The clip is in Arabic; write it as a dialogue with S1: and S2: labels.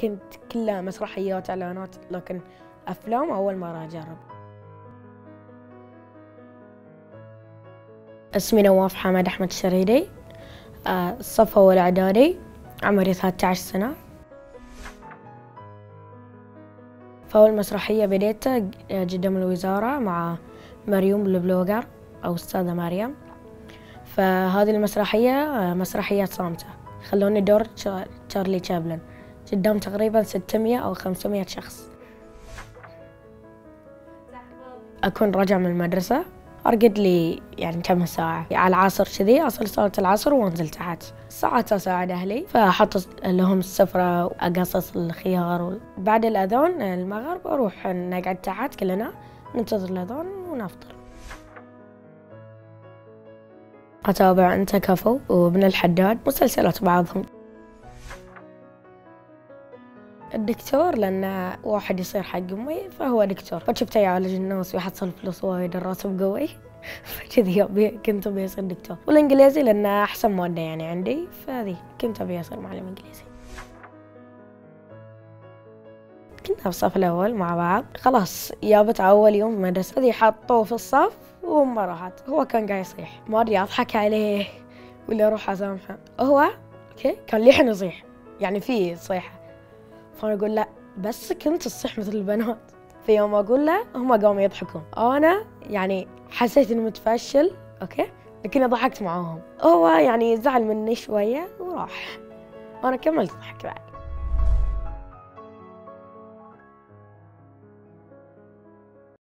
S1: كنت كلها مسرحيات إعلانات لكن أفلام أول مرة أجرب. اسمي نواف حمد أحمد الشريدي آه، الصف أول إعدادي عمري 13 سنة. فأول مسرحية بديتها قدام الوزارة مع مريوم البلوجر أو أستاذة مريم. فهذه المسرحية آه، مسرحية صامتة. خلوني دور تشا- تشارلي تشابلن. قدام تقريبا 600 أو 500 شخص. أكون راجع من المدرسة أرقد لي يعني كم ساعة. على العصر كذي أصل صلاة العصر وأنزل تحت. ساعات أساعد أهلي فأحط لهم السفرة وأقصص الخيار بعد الأذان المغرب أروح نقعد تحت كلنا ننتظر الأذان ونفطر. أتابع أنت كفو وابن الحداد. مسلسلات بعضهم. الدكتور لأن واحد يصير حق أمي فهو دكتور. فشفته يعالج الناس ويحصل فلوس وايد الراتب قوي. فكذي أبي- كنت أبي أصير دكتور. والإنجليزي لأنه أحسن مادة يعني عندي فهذه كنت أبي أصير معلم إنجليزي. كنا في الصف الأول مع بعض. خلاص جابت أول يوم في المدرسة. هذه حطوه في الصف وما راحت. هو كان قاعد يصيح. ما أدري أضحك عليه ولا أروح أسامحه. هو أوكي كان لحن يصيح. يعني في صيحة. فأنا أقول لا بس كنت تصيح مثل البنات. في يوم أقول له هم قاموا يضحكون. أنا يعني حسيت إني متفشل أوكي؟ لكن ضحكت معاهم. هو يعني زعل مني شوية وراح. وأنا كملت ضحك بعد.